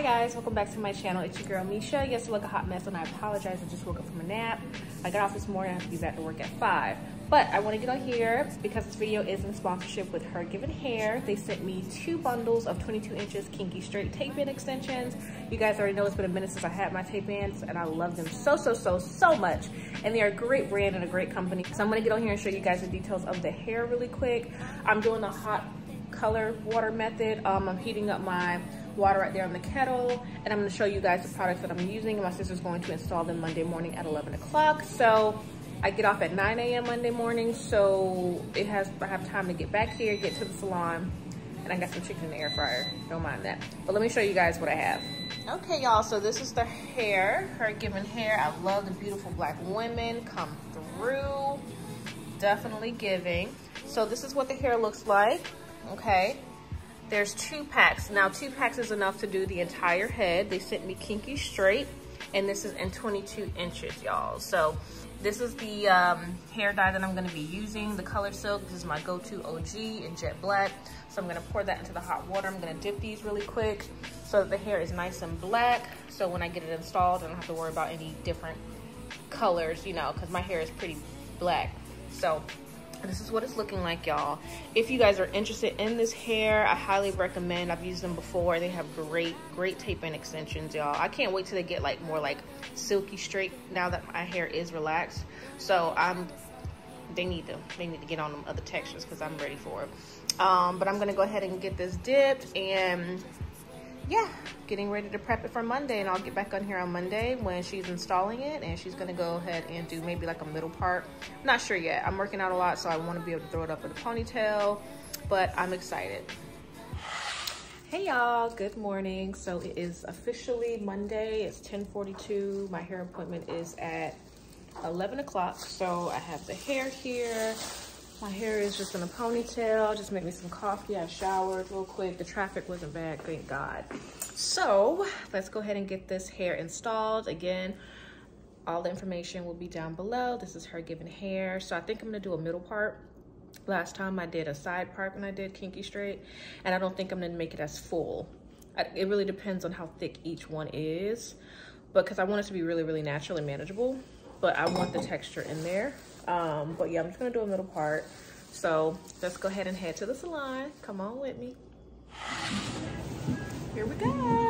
Hi guys, welcome back to my channel. It's your girl Meshia. Yes, I look a hot mess and I apologize. I just woke up from a nap. I got off this morning. I have to be back to work at 5. But I want to get on here because this video is in sponsorship with Her Given Hair. They sent me two bundles of 22 inches kinky straight tape-in extensions. You guys already know it's been a minute since I had my tape-ins and I love them so, so, so, so much. And they are a great brand and a great company. So I'm going to get on here and show you guys the details of the hair really quick. I'm doing the hot color water method. Um, I'm heating up my water right there on the kettle and I'm to show you guys the products that I'm using. My sister's going to install them Monday morning at 11 o'clock. So I get off at 9 a.m. Monday morning, so it has I have time to get back here, get to the salon, and I got some chicken in the air fryer. Don't mind that. But let me show you guys what I have. Okay, y'all, so this is the hair, her given hair. I love the beautiful black women come through. Definitely giving. So this is what the hair looks like, okay? There's two packs. Now, two packs is enough to do the entire head. They sent me kinky straight, and this is in 22 inches, y'all. So this is the um, hair dye that I'm gonna be using, the Color Silk. This is my go-to OG in jet black. So I'm gonna pour that into the hot water. I'm gonna dip these really quick so that the hair is nice and black. So when I get it installed, I don't have to worry about any different colors, you know, because my hair is pretty black. So this is what it's looking like y'all. If you guys are interested in this hair i highly recommend. I've used them before. They have great great tape-in extensions y'all. I can't wait till they get like more like silky straight now that my hair is relaxed. So i'm they need them. They need to get on them other textures because i'm ready for it. Um, but i'm gonna go ahead and get this dipped and yeah, getting ready to prep it for Monday and I'll get back on here on Monday when she's installing it and she's gonna go ahead and do maybe like a middle part. I'm not sure yet. I'm working out a lot so I wanna be able to throw it up in a ponytail, but I'm excited. Hey y'all, good morning. So it is officially Monday. It's 1042. My hair appointment is at 11 o'clock. So I have the hair here. My hair is just in a ponytail. Just make me some coffee. I showered real quick. The traffic wasn't bad, thank God. So let's go ahead and get this hair installed. Again, all the information will be down below. This is her given hair. So I think I'm gonna do a middle part. Last time I did a side part when I did kinky straight, and I don't think I'm gonna make it as full. It really depends on how thick each one is, but because I want it to be really, really natural and manageable, but I want the texture in there. Um, but yeah, I'm just gonna do a middle part. So let's go ahead and head to the salon. Come on with me. Here we go.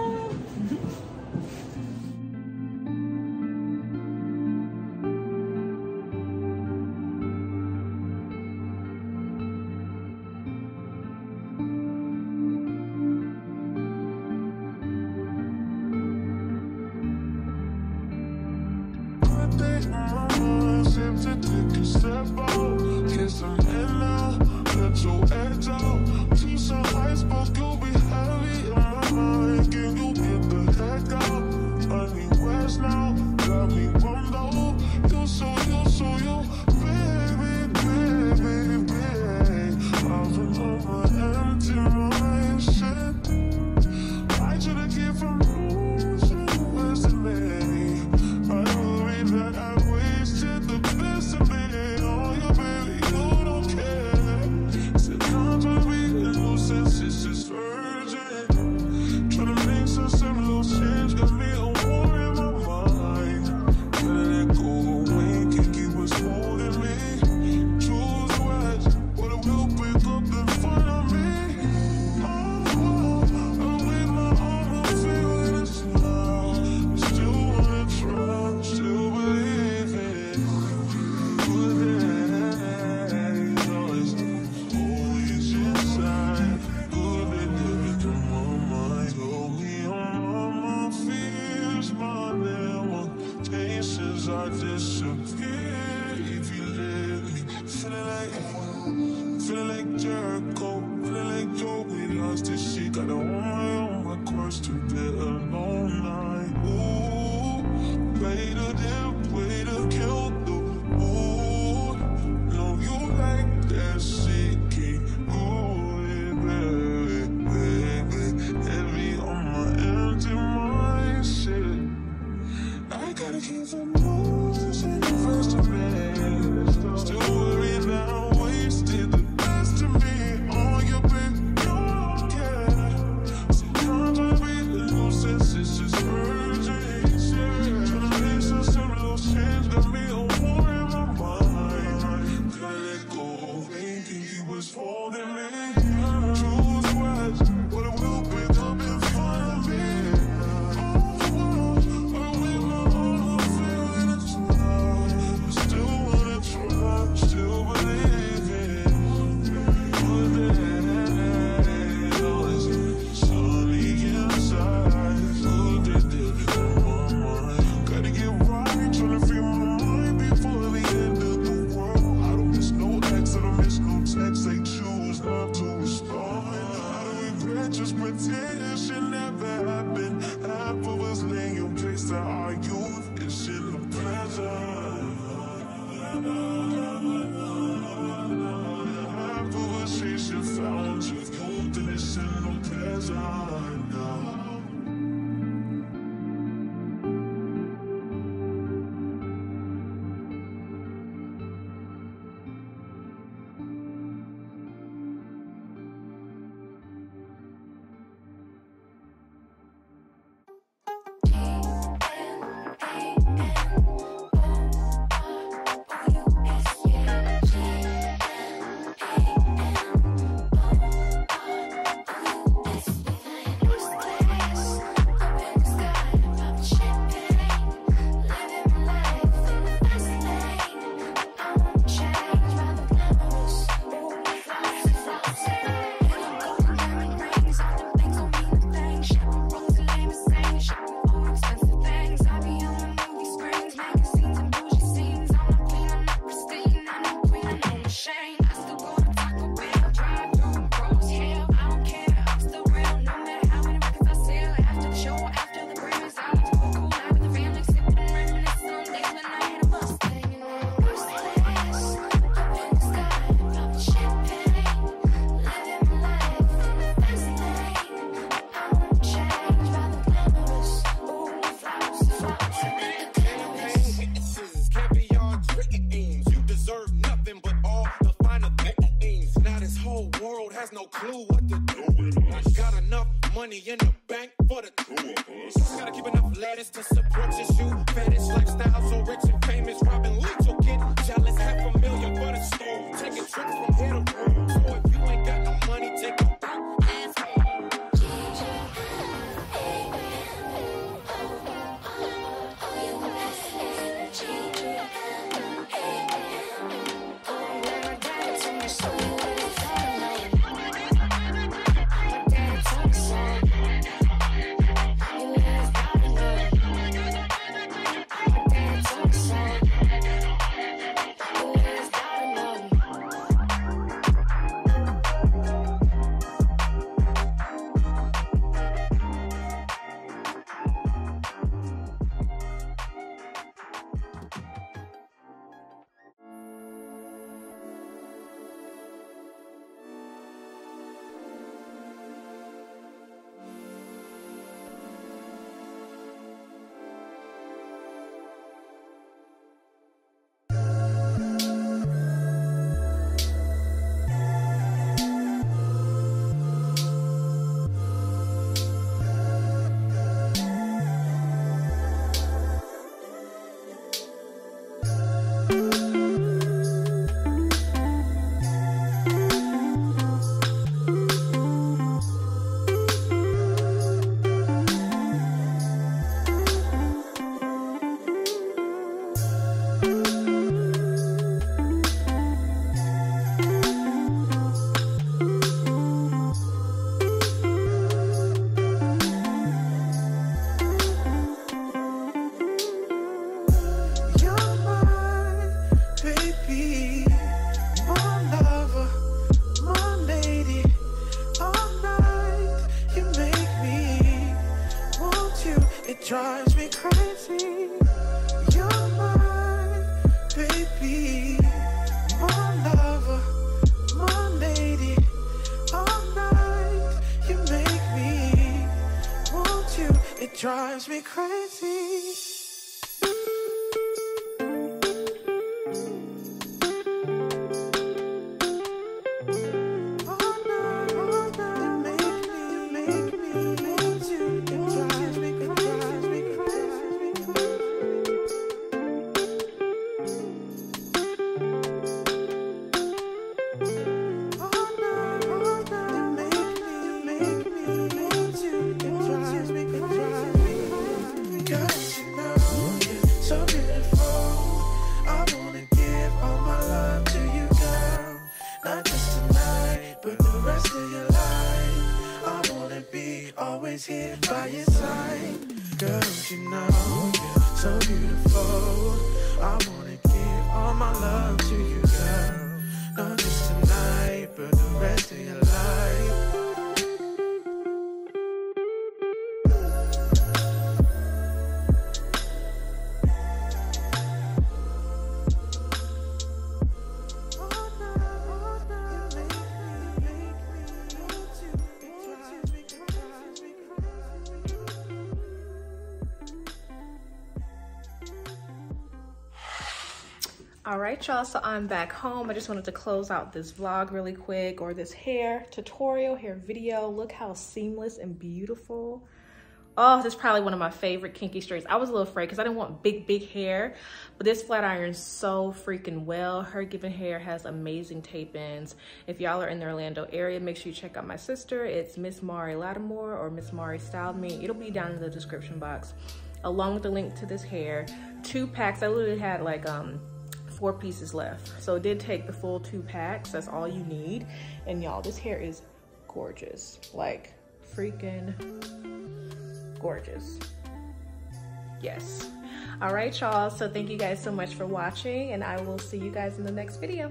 Still has no clue what to do. I got enough money in the bank for the two of us. Gotta keep enough lettuce to support your shoe fetish lifestyle. So rich and famous, Robin Leach will get jealous. Half a million for the store. Taking trips from here to Rome. drives me crazy. Always here by your side. Girl, you know you're so beautiful. I wanna give all my love to you, girl. Not just tonight, but the rest of your life. All right, y'all, so I'm back home. I just wanted to close out this vlog really quick or this hair tutorial, hair video. Look how seamless and beautiful. Oh, this is probably one of my favorite kinky straights. I was a little afraid because I didn't want big, big hair, but this flat iron so freaking well. Her Given Hair has amazing tape ins. If y'all are in the Orlando area, make sure you check out my sister. It's Miss Mari Lattimore or Miss Mari Styled Me. It'll be down in the description box along with the link to this hair. Two packs, I literally had like, um, four pieces left. So it did take the full two packs. That's all you need. And y'all, this hair is gorgeous. Like freaking gorgeous. Yes. All right, y'all. So thank you guys so much for watching and I will see you guys in the next video.